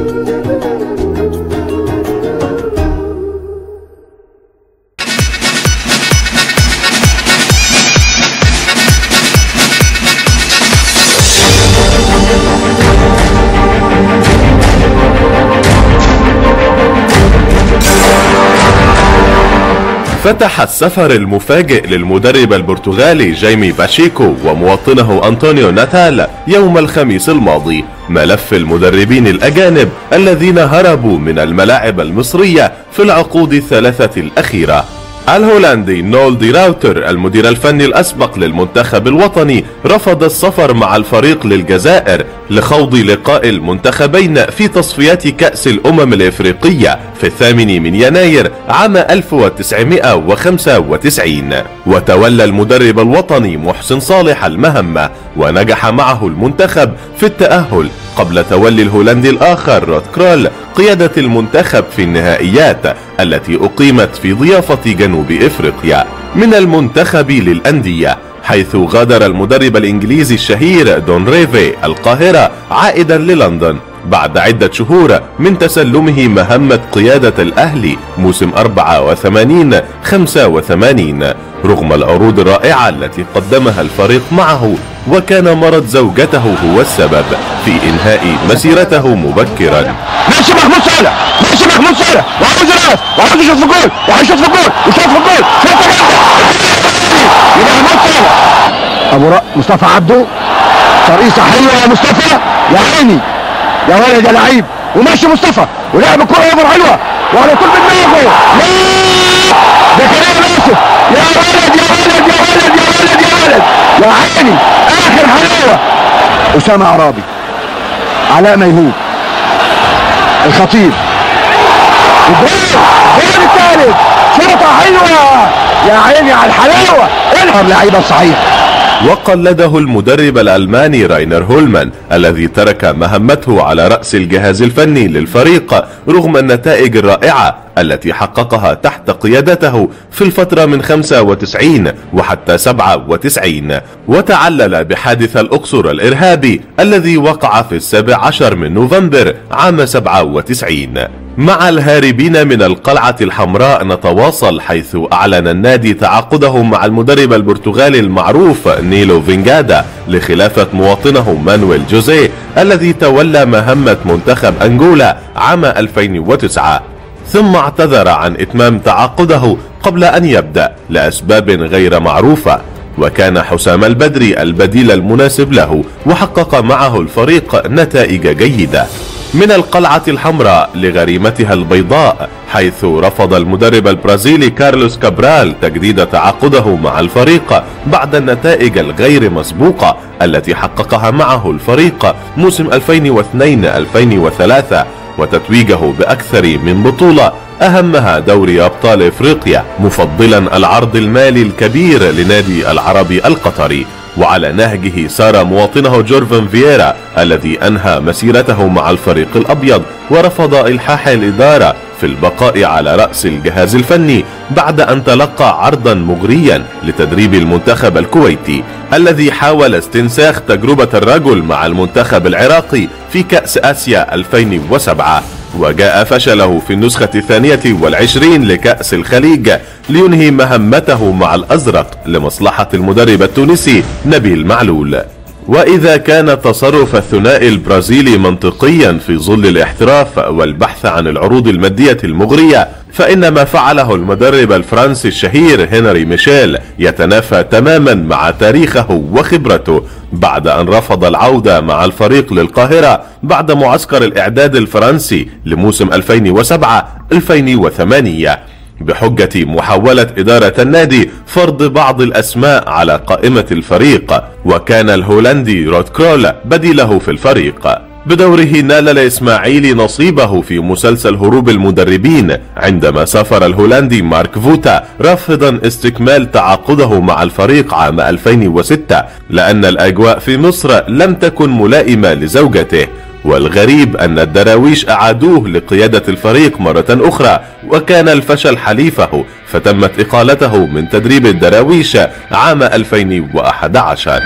Thank you. فتح السفر المفاجئ للمدرب البرتغالي جيمي باشيكو وموطنه أنطونيو ناتال يوم الخميس الماضي ملف المدربين الأجانب الذين هربوا من الملاعب المصرية في العقود الثلاثة الأخيرة. الهولندي نول دي راوتر المدير الفني الأسبق للمنتخب الوطني رفض السفر مع الفريق للجزائر لخوض لقاء المنتخبين في تصفيات كأس الأمم الإفريقية في الثامن من يناير عام 1995 وتولى المدرب الوطني محسن صالح المهمة ونجح معه المنتخب في التأهل قبل تولي الهولندي الآخر رود كرول قيادة المنتخب في النهائيات التي أقيمت في ضيافة جنوب إفريقيا من المنتخب للأندية حيث غادر المدرب الإنجليزي الشهير دون ريفي القاهرة عائدا للندن. بعد عدة شهور من تسلمه مهمة قيادة الأهلي موسم 84 85 رغم العروض الرائعة التي قدمها الفريق معه وكان مرض زوجته هو السبب في إنهاء مسيرته مبكرا. ماشي محمود صالح ماشي محمود صالح. وعاوز راس وعاوز يشوط في الجول وهيشوط في الجول وشوط في جامده يبقى محمود صالح. أبو رأ مصطفى عبده ترقيصه حلوة يا مصطفى يا عيني. يا ولد يا لعيب وماشي مصطفى ولعب الكرة over حلوة وعلى طول بدماغه لا ده كريم يوسف. يا ولد يا ولد يا ولد يا ولد يا ولد. يا عيني آخر حلاوة. أسامة عرابي علاء ميهوب الخطيب. الجول الجول الثالث. شوطه حلوة. يا عيني على الحلاوة. الهر لعيبة صحيح. وقلده المدرب الألماني راينر هولمان الذي ترك مهمته على رأس الجهاز الفني للفريق رغم النتائج الرائعة التي حققها تحت قيادته في الفترة من 95 وحتى 97 وتعلل بحادث الأقصر الإرهابي الذي وقع في السابع عشر من نوفمبر عام 97 مع الهاربين من القلعة الحمراء نتواصل حيث أعلن النادي تعاقده مع المدرب البرتغالي المعروف نيلو فينجادا لخلافة مواطنه مانويل جوزيه الذي تولى مهمة منتخب أنجولا عام 2009 ثم اعتذر عن إتمام تعاقده قبل أن يبدأ لأسباب غير معروفة. وكان حسام البدري البديل المناسب له وحقق معه الفريق نتائج جيدة. من القلعة الحمراء لغريمتها البيضاء حيث رفض المدرب البرازيلي كارلوس كابرال تجديد تعاقده مع الفريق بعد النتائج الغير مسبوقة التي حققها معه الفريق موسم 2002-2003 وتتويجه بأكثر من بطولة. أهمها دوري أبطال إفريقيا مفضلا العرض المالي الكبير لنادي العربي القطري. وعلى نهجه سار مواطنه جورفن فييرا الذي أنهى مسيرته مع الفريق الأبيض ورفض إلحاح الإدارة في البقاء على رأس الجهاز الفني بعد أن تلقى عرضا مغريا لتدريب المنتخب الكويتي الذي حاول استنساخ تجربة الرجل مع المنتخب العراقي في كأس آسيا 2007 وجاء فشله في النسخة الثانية والعشرين لكأس الخليج لينهي مهمته مع الأزرق لمصلحة المدرب التونسي نبيل معلول. وإذا كان تصرف الثنائي البرازيلي منطقيا في ظل الاحتراف والبحث عن العروض المادية المغرية فإن ما فعله المدرب الفرنسي الشهير هنري ميشيل يتنافى تماما مع تاريخه وخبرته بعد أن رفض العودة مع الفريق للقاهرة بعد معسكر الإعداد الفرنسي لموسم 2007-2008 بحجة محاولة إدارة النادي فرض بعض الأسماء على قائمة الفريق وكان الهولندي رود كرول بديله في الفريق. بدوره نال الإسماعيلي نصيبه في مسلسل هروب المدربين عندما سافر الهولندي مارك فوتا رافضا استكمال تعاقده مع الفريق عام 2006 لأن الأجواء في مصر لم تكن ملائمة لزوجته. والغريب أن الدراويش أعادوه لقيادة الفريق مرة أخرى وكان الفشل حليفه فتمت إقالته من تدريب الدراويش عام 2011